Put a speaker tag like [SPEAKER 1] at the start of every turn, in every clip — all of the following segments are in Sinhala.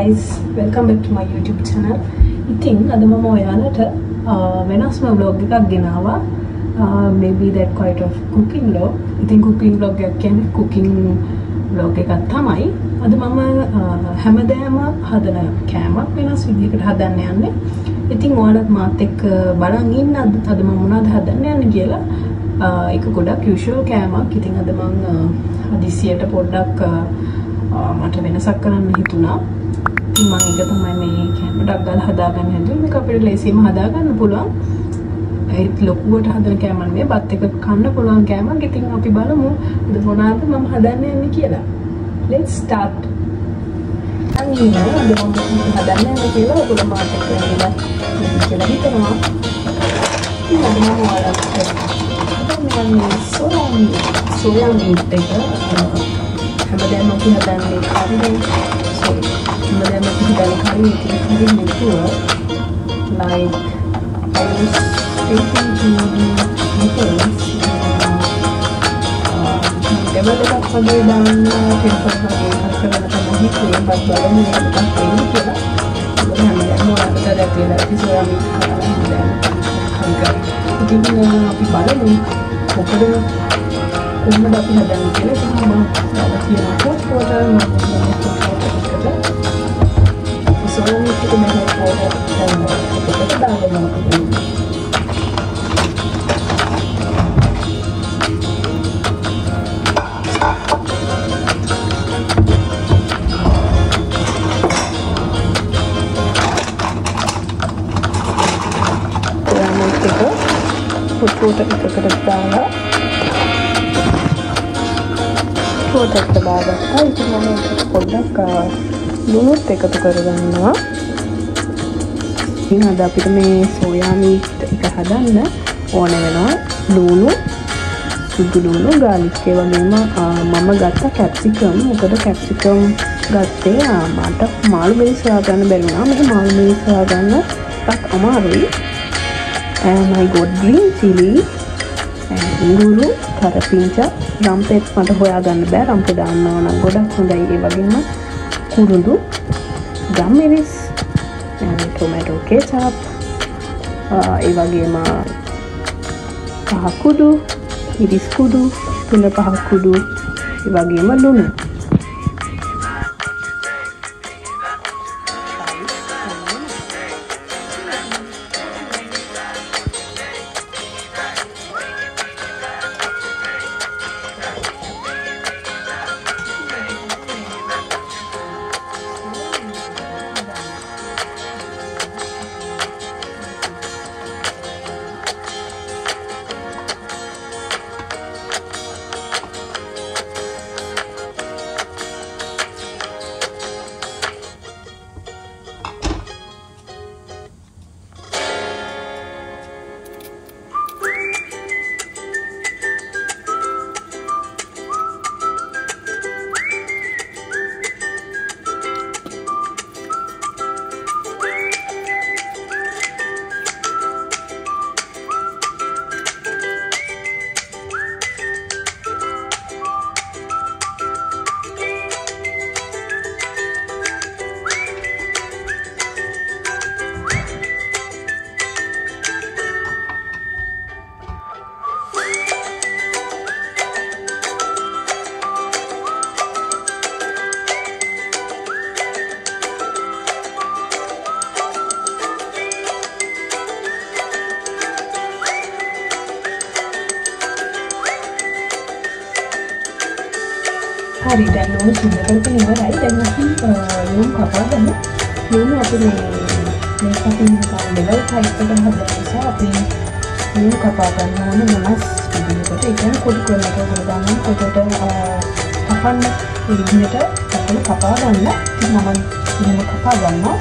[SPEAKER 1] guys welcome back to my youtube channel. ඉතින් අද මම ඔයාලට වෙනස්ම vlog එකක් ගෙනාවා. maybe that quite of cooking vlog. ඉතින් cooking vlog එකක් කියන්නේ cooking vlog එකක් තමයි. අද මම හැමදාම හදන කෑමක් වෙනස් විදිහකට හදන්න යන්නේ. ඉතින් ඔයාලත් මාත් එක්ක බලන් ඉන්න අද මම මොනවද හදන්න යන්නේ කියලා. ඒක ගොඩක් යුෂුවල් කෑමක්. ඉතින් අද මම හදිසියට පොඩ්ඩක් මට වෙනසක් කරන්න හිතුණා. ඉතින් මම ඒක තමයි මේ කැමරාවක් ගාලා හදාගන්න හැදුවේ. මේක අපිට ලේසියෙන්ම හදාගන්න පුළුවන්. ඒත් ලොකුවට හදන කෑමක් නෙවෙයි. බත් එක කන්න පුළුවන් කෑමක්. ඉතින් අපි බලමු අද මොනවාද මම හදන්න යන්නේ කියලා. Let's start. අනිත් අද මම හදන්න යන්නේ කියලා ඔයගොල්ලෝ මාත් එක්ක ඉඳලා කියලා හිතනවා. ඉතින් අද මම ඔයාලට මේ සෝයා සෝයා මීට් එක හැමදාම අපි හදන්නේ කරිනේ so හැමදාම අපි හදන්නේ කරිනේ ඉතින් කරින් නැතුව like I was thinking to do noodles ටෙබල් එකක් වගේ දාන්න ටෙම්පර් වගේ එකක් කරන්න තමයි හිතුවේ බත් බලමු එකක් වෙන්නේ කියලා මොකද හැමදාම ඔයාලට දැක්කලා ඉතින් සෝයා මීට් කරලා හැමදාම ඉතින් අපි බලමු මොකද කොහොමද අපි හදන්නේ කියලා ඉතින් මම තියෙන හොට් වෝටර් මම හොට් වෝටර් 自分に好きな方向で何をかけてきたんでもかけます。をかけてくれたんが今日だった場合は最初の面結構なんか ලුණුත් එකතු කරගන්නවා ඉතින් අද අපිට මේ සෝයා මීට් එක හදන්න ඕන වෙනවා. ලුණු සුදු ලුණු ගාලික් ඒ වගේම මම ගත්ත කැප්සිකම් මොකද කැප්සිකම් ගත්තේ මට මාළු මිරිස් හොයාගන්න බැරි වුණා. මට මාළු මිරිස් හොයාගන්න ටිකක් අමාරුයි. And I got green chili and ඉඟුරු කරපිංචා රම්පෙත් මට හොයාගන්න බෑ. රම්පෙ දාන්නවා නම් ගොඩක් හොඳයි. ඒ වගේම කුරුඳු ගම්මිරිස් ටොමැටෝ කේචප් ඒ වගේම පහකුඩු ඉරිස්කුඩු තුළ පහකුඩු ඒ වගේම ලුණු හරි දැන් ලුණු සුද්ධ කරගෙන ඉවරයි. දැන් අපි ලුණු කපා ගමු. ලුණු අපි මේ මේක අපි නිකන් ලෙවල් ටයිප් එකට හදන නිසා අපි ලුණු කපා ගන්න ඕන වෙනස් විදිහකට. ඒ කියන්නේ කොටු කරලා කරලා ගන්න කොටට කපන්න ඒ විදිහට අපල කපා ගන්න. ඉතින් මම එහෙම කපා ගන්නවා.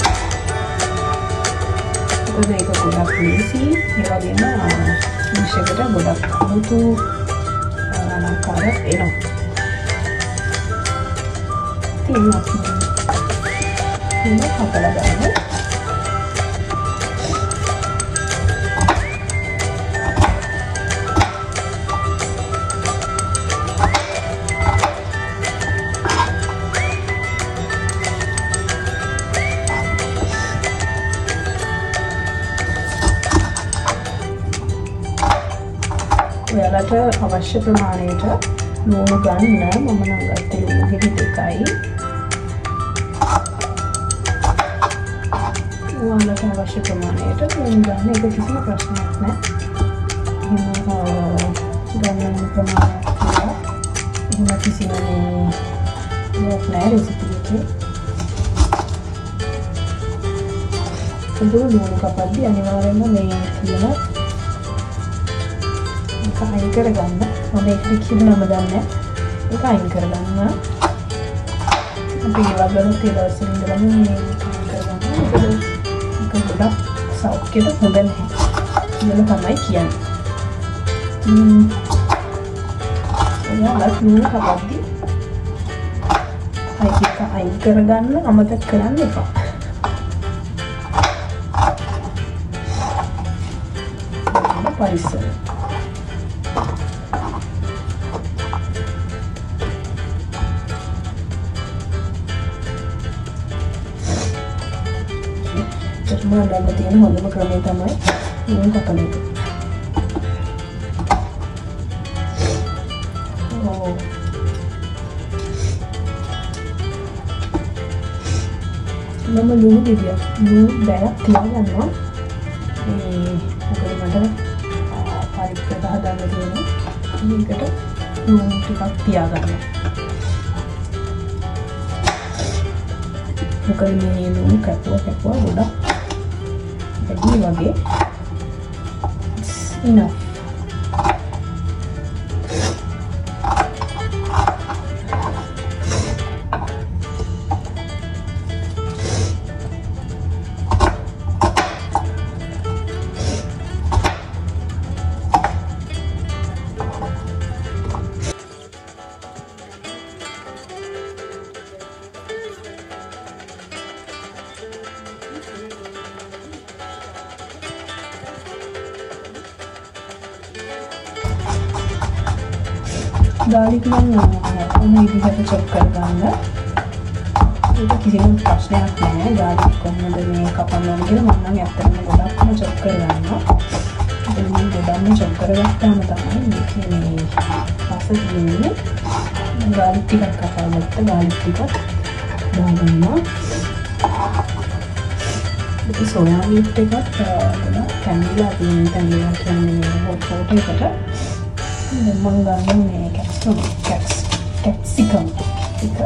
[SPEAKER 1] මොකද ඒක ගොඩක් ලේසි. ඒ වගේම මිශ්‍රකට ගොඩක් අමුතු අලංකාරයක් එනවා. පින්වත් මේක හපලා ගන්න. ඔයාලට අවශ්‍ය ප්‍රමාණයට නූල් ගන්න මම නම් ගත්තේ නූල් ගෙඩි දෙකයි ඔයාලට අවශ්‍ය ප්‍රමාණයට ලුණු ගන්න එක කිසිම ප්‍රශ්නයක් නෑ එහෙම ගන්න ප්‍රමාණයක් කියලා. එහෙම කිසිම දෙයක් නෑ රෙසිපි එකේ. ඒක ලුණු කපද්දි අනිවාර්යයෙන්ම මේ තියෙන එක අයින් කරගන්න. මම ඒකට කියන නම දන්නේ ඒක අයින් කරගන්න අපි ඒ වගේම තේරවසින් ඉඳලා සෞඛ්‍යයට හොඳ නැහැ. කියලා තමයි කියන්නේ. ඔයාලත් ලුණු කපද්දි ඒක අයින් කරගන්න අමතක කරන්න එපා. පරිස්සම චර්ම අඩන්න තියෙන හොඳම ක්‍රමය තමයි ලුණු කපන එක. මම ලුණු ගෙඩිය ලුණු බෑයක් තියාගන්නවා. මේ මොකද මට පරිප්පක හදන්න තියෙන මේකට ලුණු ටිකක් තියාගන්න. මොකද මේ ලුණු කැපුව කැපුව ගොඩක් වැඩි වගේ enough ගාලික් නම් ඔන්න විදිහට චොප් කරගන්න. ඒක කිසිම ප්‍රශ්නයක් නෑ. ගාලික් කොහොමද මේ කපන්න ඕන කියලා මම නම් ඇත්තටම ගොඩක්ම චොප් කරගන්නවා. ඉතින් මම ගොඩක්ම චොප් කරගත්තාම තමයි මේකේ මේ රස තියෙන්නේ. ගාලික් ටිකක් කපාගත්ත. ගාලික් ටිකක් දාගන්නවා. ඉතින් සෝයා මීට් එකත් ගොඩක් තැන්විලා තියෙන තැන්විලා කියන්නේ මේ හොට් හොට් එකට. මම ගන්න මේ කැප්සිකම් කැප්ස් කැප්සිකම් එක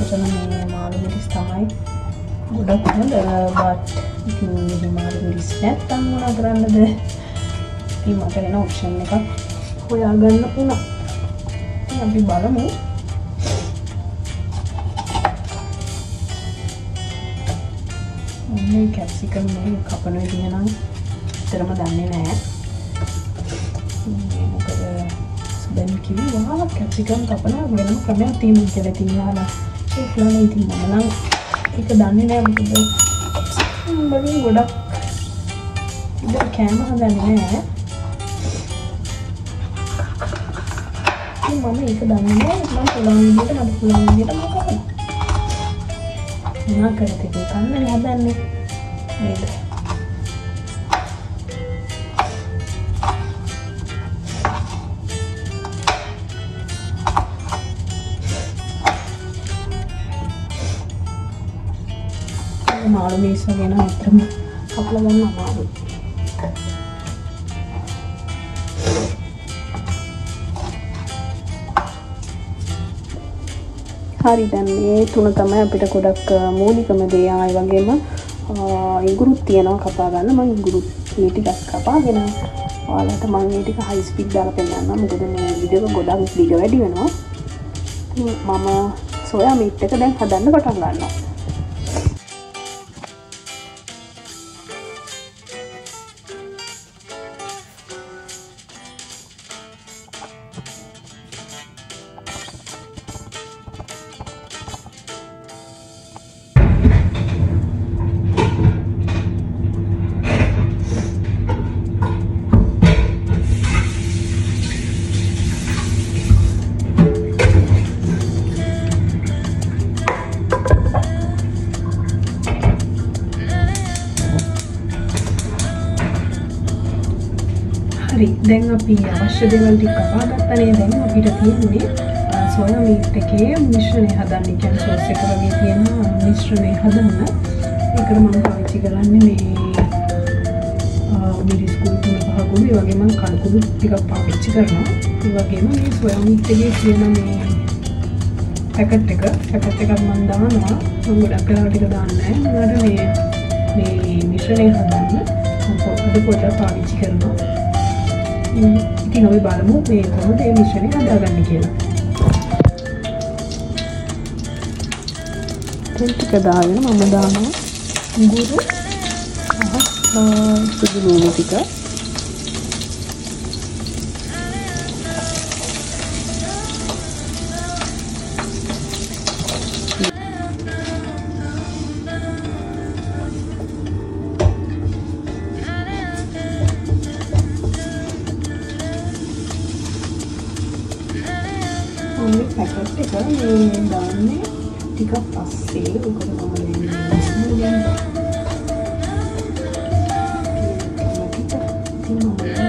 [SPEAKER 1] එතන මේ මාළු මිරිස් තමයි ගොඩක් හොඳ බට් ඉතින් මේ මාළු මිරිස් නැත්තම් මොනා කරන්නද ඉතින් මට වෙන ඔප්ෂන් එකක් හොයාගන්න වුණා අපි බලමු. ඔන්න කැප්සිකම් වලින් කපන විදිහ නම් ඇත්තටම දන්නේ නැහැ. මොකද දැන් කිව්වා කැප්සිකම් කපන වෙනම ක්‍රමයක් තියෙනවා කියලා ඉතින් යාලා ඒක නම් ඉතින් මම නම් ඒක දන්නේ නැහැ මොකද. වලින් ගොඩක් ඉතින් කෑම හදන්නේ නැහැ. මම ඒක දන්නේ නැහැ. මම පුළුවන් විදිහට මට පුළුවන් විදිහට මම කරනවා. මොනවා කරත් ඒක කන්නනේ හදන්නේ. නේද? මාළු මිස් වගේ නම් අතරම කපලා ගන්න අමාරුයි. හරි දැන් මේ තුන තමයි අපිට ගොඩක් මූලිකම දේ ආයි වගේම ඉඟුරුත් තියෙනවා කපා ගන්න. මම ඉඟුරුත් මේ ටිකක් කපාගෙන ඔයාලට මම මේ ටික හයි ස්පීඩ් දාලා පෙන්නන්නම්. මොකද මේ වීඩියෝ එක ගොඩක් දිග වැඩි වෙනවා. මම සෝයා මීට් එක දැන් හදන්න පටන් ගන්නවා. හරි. දැන් අපි අවශ්‍ය දේවල් ටික කපා ගත්තනේ දැන් අපිට තියෙන්නේ සොයා මීට් එකේ මිශ්‍රණය හදන්න. කියන්නේ සෝස් එක වගේ තියෙන මිශ්‍රණය හදන්න. ඒකට මම පාවිච්චි කරන්නේ මේ මිරිස් කුඩු තුන පහ කුඩු ඒ වගේම කළු කුඩු ටිකක් පාවිච්චි කරනවා. ඒ වගේම මේ සොයා මීට් එකේ තියෙන මේ පැකට් එක පැකට් එකක් මම දානවා. මම ගොඩක් වෙලාවට ටික දාන්නේ නැහැ. මට මේ මේ මිශ්‍රණය හදන්න. අද පොඩ්ඩක් පාවිච්චි කරනවා. ඉතින් අපි බලමු මේ කොහොමද මේ මිශ්‍රණය හදාගන්නේ කියලා. තෙල් ටික දාගෙන මම දානවා. අඟුරු සුදු ලුණු ටික próximo.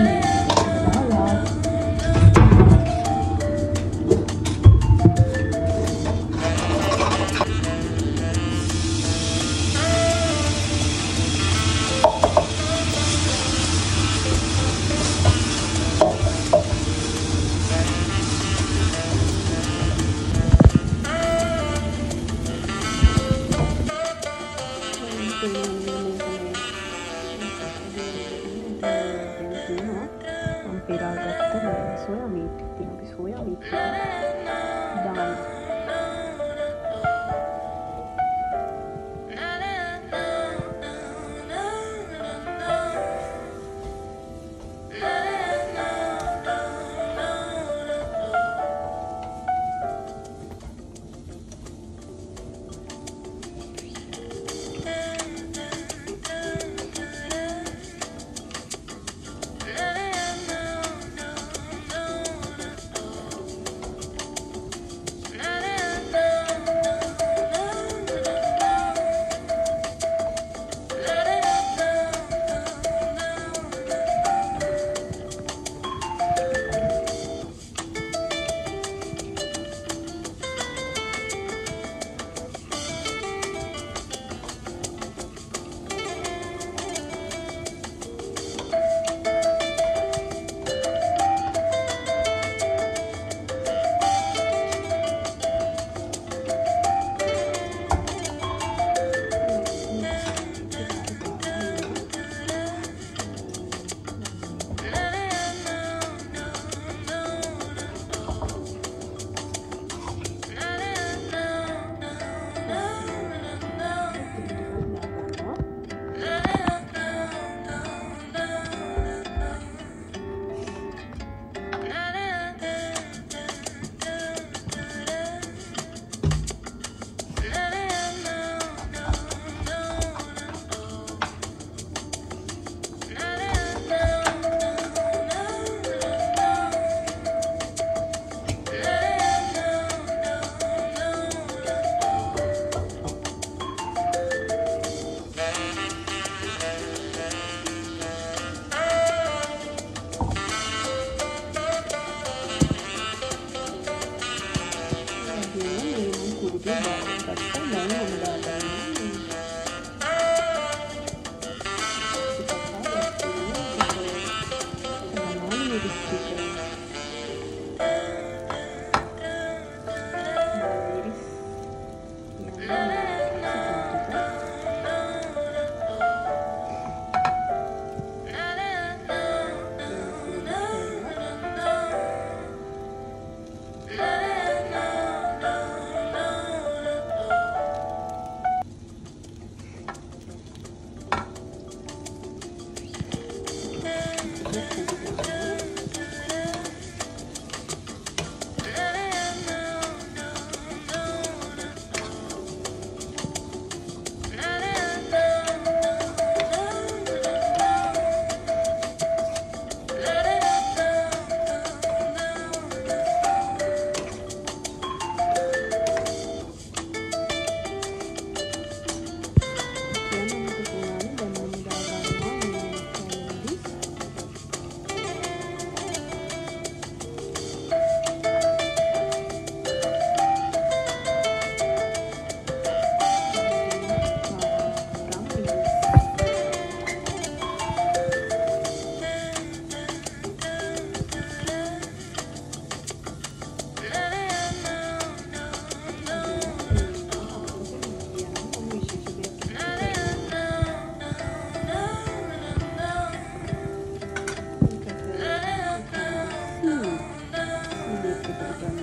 [SPEAKER 1] எடுத்துக்கிட்டோம்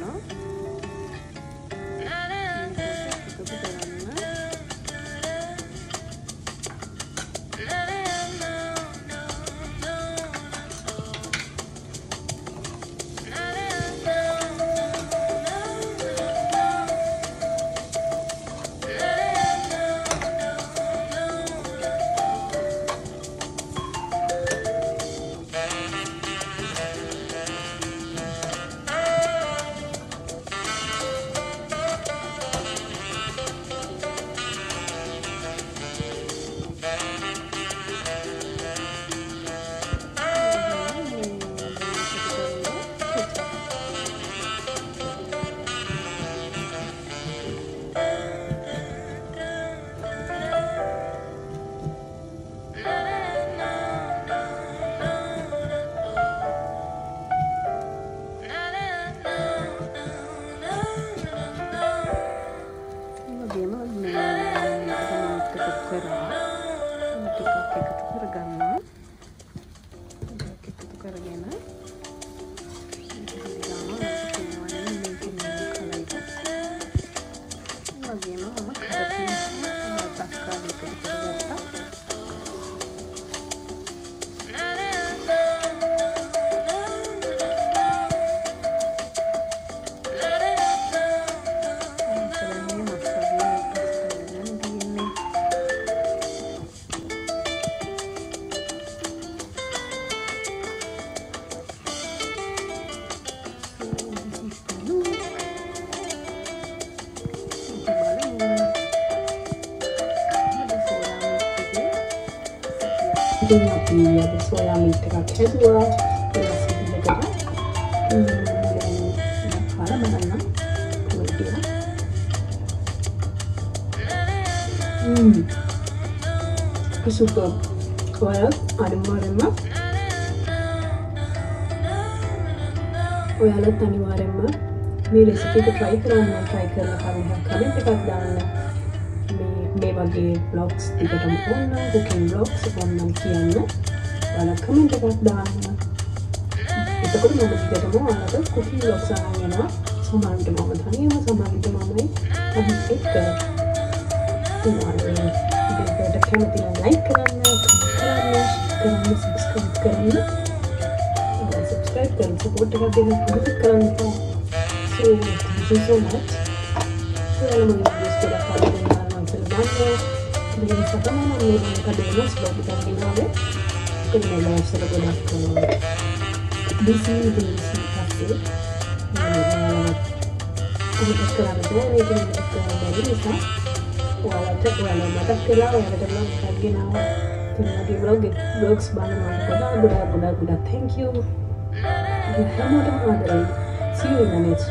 [SPEAKER 1] ඉතින් අපි අද සෝයා මීට් එකක් හැදුවා වෙනස් විදිහකට කාලා බලන්න කොහොමද කියලා ම්ම් සුපර් ඔයාලත් අනිවාර්යෙන්ම ඔයාලත් අනිවාර්යෙන්ම මේ රෙසිපි එක try කරන්න try කරලා කලින් කමෙන්ට් එකක් දාන්න මේ වගේ බ්ලොග්ස් දිගටම ඕන්න කුකින් බ්ලොග්ස් ඔන්නම් කියන්න ඔයාලා කමෙන්ට් එකක් දාන්න එතකොට මම දිගටම ඔයාලට කුකින් බ්ලොග්ස් අරන් යනවා සමහරවිට මම තනියම සමහරවිට මමයි අනිත් එක්ක ඔයාලට කැමති නම් ලයික් කරන්න කමෙන්ට් කරන්න කරන්න සබස්ක්‍රයිබ් කරන්න සබස්ක්‍රයිබ් කරන්න සපෝට් එකක් දෙන්න කමෙන්ට් කරන්න so thank you so much ගන්න දෙන සතම මේ කඩේනස් බොඩි කරගෙනාවේ කන්න ලස්සර ගොඩක් බිසි දිසි පස්සේ කුමටස් කරන්න බෑ ඒක මතක් කරන්න බැරි නිසා ඔයාලට ඔයාලා මතක් කළා ඔයාලට බ්ලොග් එකක් ගෙනාවා ඉතින් මගේ බ්ලොග් එක බ්ලොග්ස් බලනකොට ගොඩාක් ගොඩාක් ගොඩාක් ගොඩාක් thank you හැමෝටම ආදරෙයි see you in the next